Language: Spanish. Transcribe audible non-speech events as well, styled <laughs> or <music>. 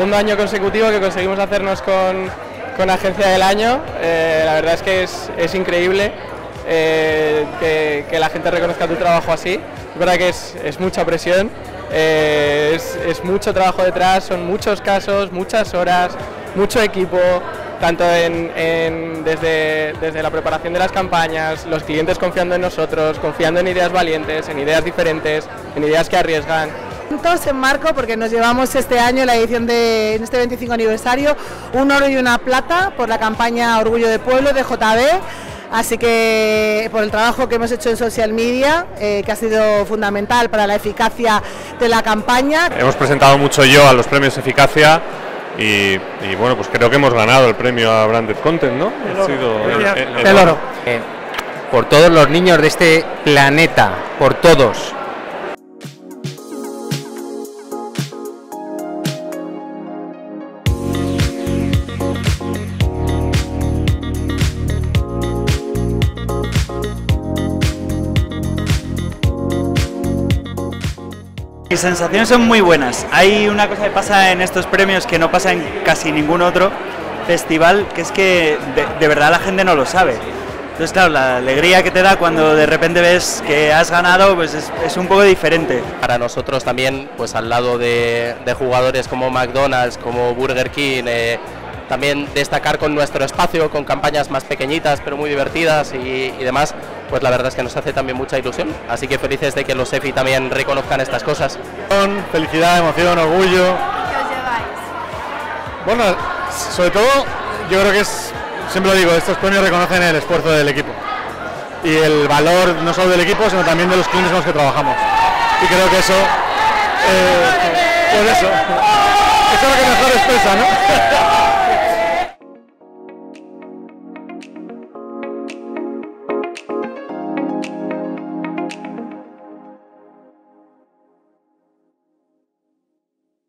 segundo año consecutivo que conseguimos hacernos con, con Agencia del Año. Eh, la verdad es que es, increíble eh, que, la gente reconozca tu trabajo así. Es verdad que es, mucha presión, eh, es, mucho trabajo detrás, son muchos casos, muchas horas, mucho equipo, tanto en, desde, desde la preparación de las campañas, los clientes confiando en nosotros, confiando en ideas valientes, en ideas diferentes, en ideas que arriesgan. En marco porque nos llevamos este año la edición de en este 25 aniversario un oro y una plata por la campaña Orgullo de Pueblo de JB Así que por el trabajo que hemos hecho en social media, eh, que ha sido fundamental para la eficacia de la campaña. Hemos presentado mucho yo a los premios Eficacia y, y bueno, pues creo que hemos ganado el premio a Branded Content, ¿no? El oro. El, el, el, el oro. Eh, por todos los niños de este planeta, por todos, Mis sensaciones son muy buenas. Hay una cosa que pasa en estos premios que no pasa en casi ningún otro festival, que es que de, verdad la gente no lo sabe. Entonces, claro, la alegría que te da cuando de repente ves que has ganado, pues es, un poco diferente. Para nosotros también, pues al lado de, jugadores como McDonald's, como Burger King, eh, también destacar con nuestro espacio, con campañas más pequeñitas pero muy divertidas y, demás, pues la verdad es que nos hace también mucha ilusión. Así que felices de que los EFI también reconozcan estas cosas. Felicidad, emoción, orgullo. ¿Qué os lleváis? Bueno, sobre todo, yo creo que es, siempre lo digo, estos premios reconocen el esfuerzo del equipo y el valor no solo del equipo, sino también de los clientes con los que trabajamos. Y creo que eso, eh, pues eso, <laughs> eso es lo que mejor expresa, ¿no?